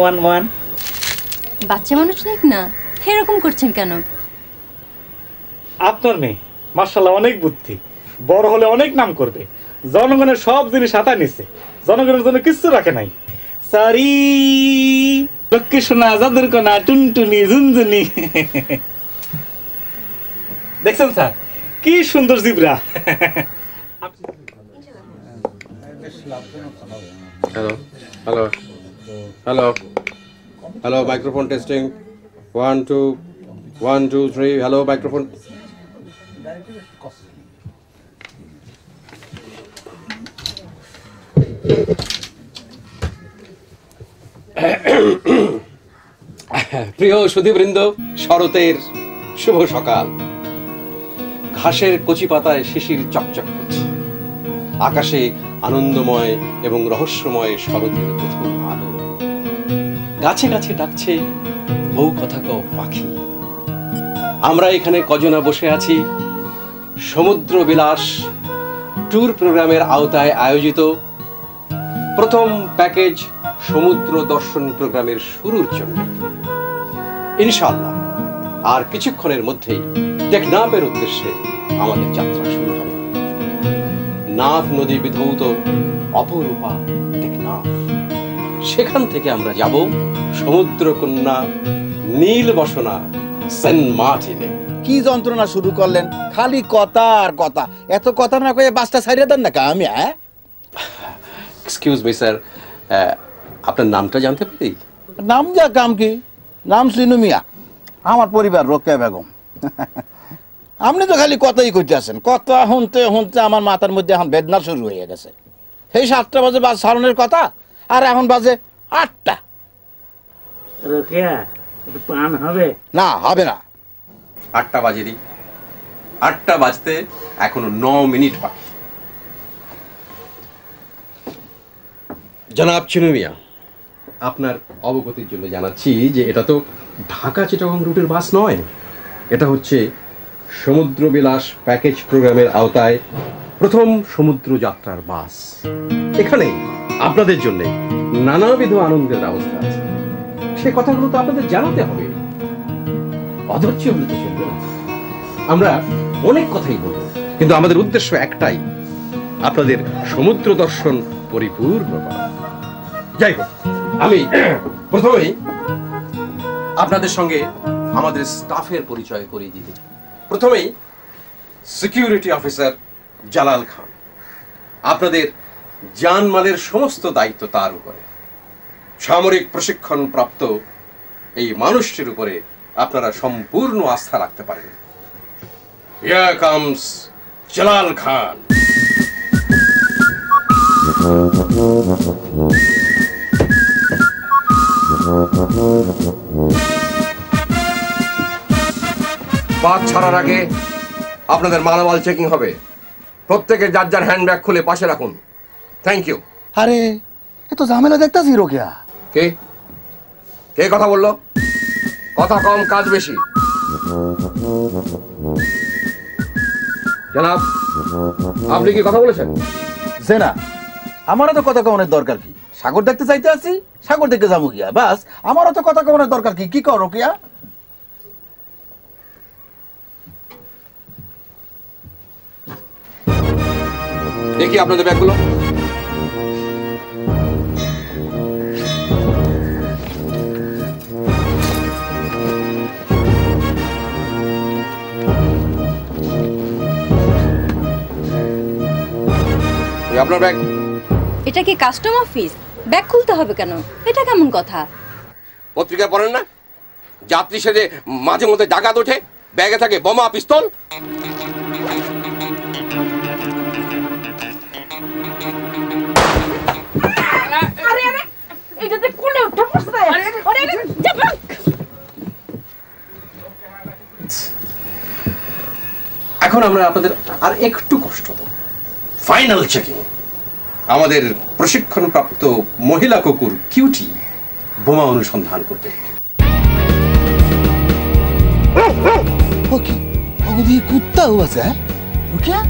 One one. বাচ্চা মানুষ নাক না এরকম করছেন কেন? আপনার মেয়ে মার্শাল্লাহ অনেক বুদ্ধি। বড় হলে অনেক নাম করবে। জনগণের সব জিনিস হাতায় নিচ্ছে জনগণের জন্য কিচ্ছু রাখে নাই। সরি লক্ষ্মী সোনা জাদুর কোনা টুনটুনি ঝুনঝুনি। দেখছেন স্যার? কি সুন্দর zebra. Hello hello hello hello microphone testing one two one two three hello microphone প্রিয় সুধীবৃন্দ, শরতের শুভ সকাল। ঘাসের কচি পাতায় শিশির চকচক করছে। আকাশে আনন্দময় এবং রহস্যময় শরতের প্রথম আলো। গাছে গাছে ডাকছে, বউ কথা কও পাখি। আমরা এখানে কজনা বসে আছি। সমুদ্র বিলাস ট্যুর প্রোগ্রামের আওতায় আয়োজিত। প্রথম প্যাকেজ সমুদ্র দর্শন প্রোগ্রামের শুরুর জন্য। ইনশাআল্লাহ, আর কিছুক্ষণের মধ্যেই টেকনাফের উদ্দেশ্যে আমাদের যাত্রা শুরু হবে। নাফ নদী বিধৌত অপরূপা সেখান থেকে আমরা যাব সমুদ্র কন্যা নীল বসনা সেন্ট মার্টিনে। কি যন্ত্রণা শুরু করলেন? খালি কথা আর কথা। এত কথা না কয়ে বাসটা ছাড়িয়ে দেন না কা আমি হ্যাঁ? এক্সকিউজ মি স্যার আপনার নামটা জানতে পারি? নাম যা কাম কি? নাম সিনু মিয়া। আমার পরিবার রোকেয়া বেগম। আপনি তো খালি কথাই করতে আছেন। কথা শুনতে শুনতে আমার মাথার মধ্যে এখন বেদনা শুরু হয়ে গেছে। সেই সাতটা বাজে বাস সারণের কথা? আর এখন বাজে আটটা। রোকেয়া পান হবে? না হবে না। আটটা বাজে দিই। আটটা বাজতে এখনও ন মিনিট বাকি। জনাব চিনু মিয়া আপনার অবগতির জন্য জানাচ্ছি যে এটা তো ঢাকা চিটাগং রুটের বাস নয়। এটা হচ্ছে সমুদ্র বিলাস প্যাকেজ প্রোগ্রামের আওতায় প্রথম সমুদ্র যাত্রার বাস। এখানে আপনাদের জন্য নানাবিধ আনন্দের ব্যবস্থা আছে। সে কথাগুলো তো আপনাদের জানাতে হবে। অধৈর্য হলে তো চলবে আমরা অনেক কথাই বলব, কিন্তু আমাদের উদ্দেশ্য একটাই, আপনাদের সমুদ্র দর্শন পরিপূর্ণ করা। যাই হোক, আমি প্রথমেই আপনাদের সঙ্গে আমাদের স্টাফের পরিচয় করিয়ে দিতে চাই। প্রথমেই সিকিউরিটি অফিসার জালাল খান। আপনাদের জানমালের সমস্ত দায়িত্ব তার উপরে। সামরিক প্রশিক্ষণ প্রাপ্ত এই মানুষটির উপরে আপনারা সম্পূর্ণ আস্থা রাখতে পারেন। কামস জালাল খান বাস ছাড়ার আগে আপনাদের মালামাল চেকিং হবে। প্রত্যেকে যার যার হ্যান্ডব্যাগ খুলে পাশে রাখুন। থ্যাংক ইউ আরে এ তো ঝামেলা দেখতাছি রোকেয়া কে? কে কথা বলল? কথা কম কাজ বেশি। জনাব আপনি কি কথা বলেছেন? যে না আমারও তো কথা কমনের দরকার কি? সাগর দেখতে চাইতে আছি সাগর দেখতে যাব গিয়া। বাস আমারও তো কথা কমনের দরকার কি? কি কর রোকেয়া দেখি আপনাদের ব্যাগগুলো। আপনার ব্যাগ? এটা কি কাস্টম অফিস? ব্যাগ খুলতে হবে কেন? এটা কেমন কথা? পত্রিকা পড়েন না? যাত্রী সেজে মাঝে মধ্যে ডাকাত ওঠে ব্যাগে থাকে বোমা পিস্তল। এখন আমরা আপনাদের আর একটু কষ্ট দেব। ফাইনাল চেকিং আমাদের প্রশিক্ষণপ্রাপ্ত মহিলা কুকুর কিউটি বোমা অনুসন্ধান করবে। ওকে ওদি কুত্তা হুয়া? স্যার রোকেয়া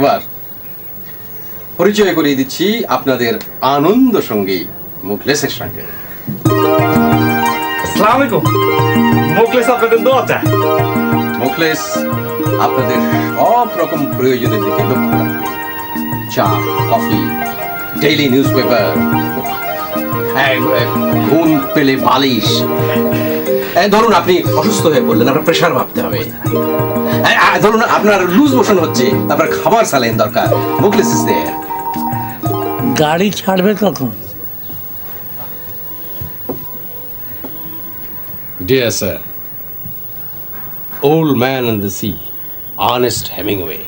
এবার পরিচয় করিয়ে দিচ্ছি আপনাদের আনন্দ সঙ্গী মুখলেসের সঙ্গে আলাইকুম। মুখলেস আপনাদের দোয়া চায় মুখলেস আপনাদের সব রকম প্রয়োজনের দিকে লক্ষ্য রাখবে। চা কফি ডেইলি নিউজ পেপার ঘুম পেলে বালিশ। ধরুন আপনি অসুস্থ হয়ে পড়লেন আপনার প্রেশার ভাবতে হবে। ধরুন আপনার লুজ মোশন হচ্ছে আপনার খাবার স্যালাইন দরকার মুখলেস ইজ দেয়ার গাড়ি ছাড়বে কখন? Dear sir, old man and the sea, honest Hemingway.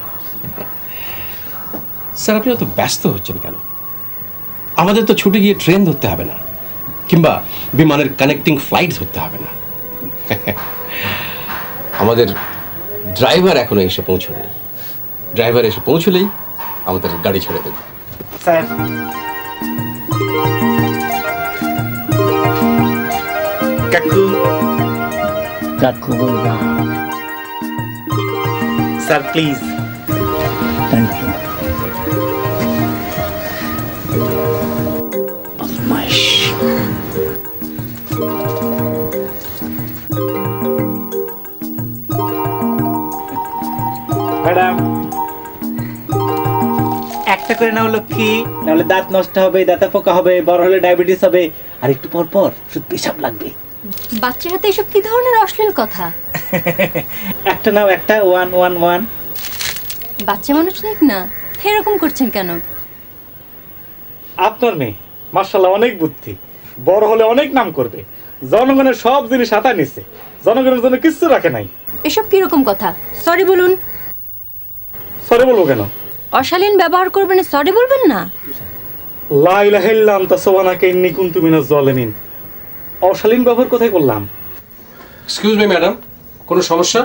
Sir আপনি অত ব্যস্ত হচ্ছেন কেন? আমাদের তো ছুটে গিয়ে ট্রেন ধরতে হবে না কিংবা বিমানের কানেক্টিং ফ্লাইট ধরতে হবে না। আমাদের ড্রাইভার এখনও এসে পৌঁছয়নি। ড্রাইভার এসে পৌঁছলেই আমাদের গাড়ি ছেড়ে দেবে। স্যার। কাকু। কাকু বলবা। Sir please thank you madam. একটা করে নাও লক্ষ্মী। নাহলে দাঁত নষ্ট হবে দাঁতে পোকা হবে বড় হলে ডায়াবেটিস হবে। আর একটু পর পর শুধু পেশাব লাগবে। বাচ্চার হাতে এসব কি ধরনের অশ্লীল কথা? একটা নাও একটা। One one one. বাচ্চা মানুষ নাক না? এরকম করছেন কেন? আপনার মেয়ে মার্শাল্লাহ অনেক বুদ্ধি। বড় হলে অনেক নাম করবে। জনগণের সব জিনিস হাতা নিছে। জনগণের জন্য কিচ্ছু রাখে নাই। এসব কীরকম কথা? সরি বলুন। সরে বলব কেন? অশালীন ব্যবহার করবেন সরি বলবেন না? লাইলা হেল্লাম তা সোবানাকে ইন্নি কুন্তু মিনাজ জলেমিন। অশালীন ব্যবহার কোথায় করলাম? এক্সকিউজ মি ম্যাডাম কোনো সমস্যা?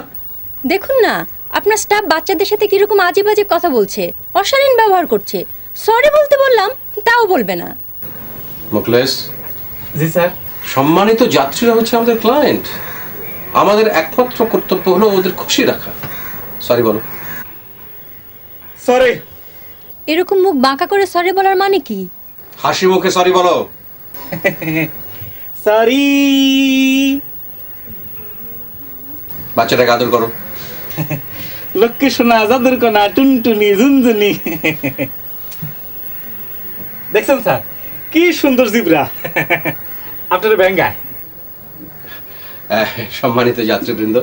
দেখুন না আপনার স্টাফ বাচ্চাদের সাথে কীরকম আজে বাজে কথা বলছে অশালীন ব্যবহার করছে। সরি বলতে বললাম তাও বলবে না। মুখলেস। জি স্যার। সম্মানিত যাত্রীরা হচ্ছে আমাদের ক্লায়েন্ট আমাদের একমাত্র কর্তব্য হলো ওদের খুশি রাখা। সরি বলো। সরি এরকম মুখ বাঁকা করে সরি বলার মানে কি? হাসি মুখে সরি বলো। সরি বাচ্চাটাকে আদর করো। লক্ষ্মী সোনা জাদুর কোনা টুনটুনি ঝুনঝুনি। দেখছেন স্যার? কি সুন্দর জিবরা। আপনার ব্যাঙ্গায় সম্মানিত যাত্রীবৃন্দ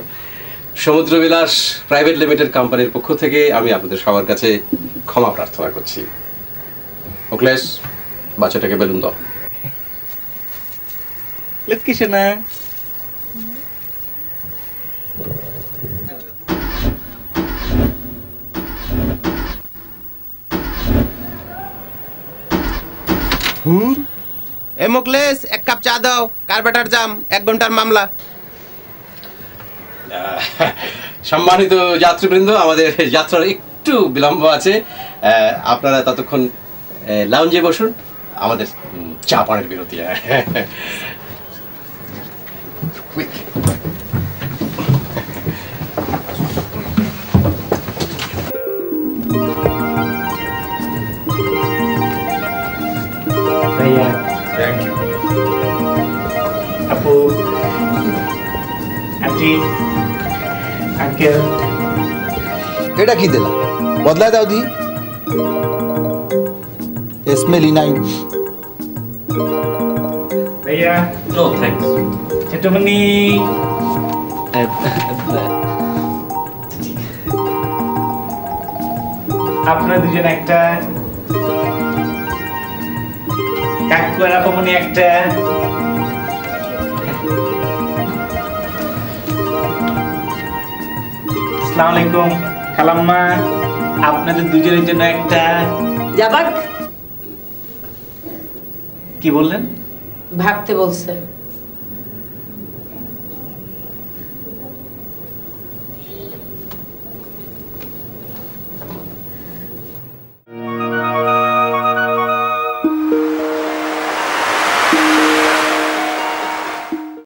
সমুদ্র বিলাস প্রাইভেট লিমিটেড কোম্পানির পক্ষ থেকে আমি আপনাদের সবার কাছে ক্ষমা প্রার্থনা করছি। মুখলেস বাচ্চাটাকে বেলুন দাও। লক্ষ্মী সোনা। এ মুকলেশ এক কাপ চা দাও কার্বেটার জাম? এক ঘণ্টার মামলা। সম্মানিত যাত্রীবৃন্দ, আমাদের যাত্রার একটু বিলম্ব আছে। আপনারা ততক্ষণ লাউঞ্জে বসুন। আমাদের চা পানের বিরতি। Quick. আঙ্কেল এটা কি দিলা? বদলায় দাও দি। স্মেলি নাই। ভাইয়া নো থ্যাঙ্কস ছোটমণি আপনারা দুজন একটা কাকু আর আপামনি একটা আসসালামু আলাইকুম। খালাম্মা আপনাদের দুজনের জন্য একটা যাবাক কি বললেন? ভাবতে বলছে।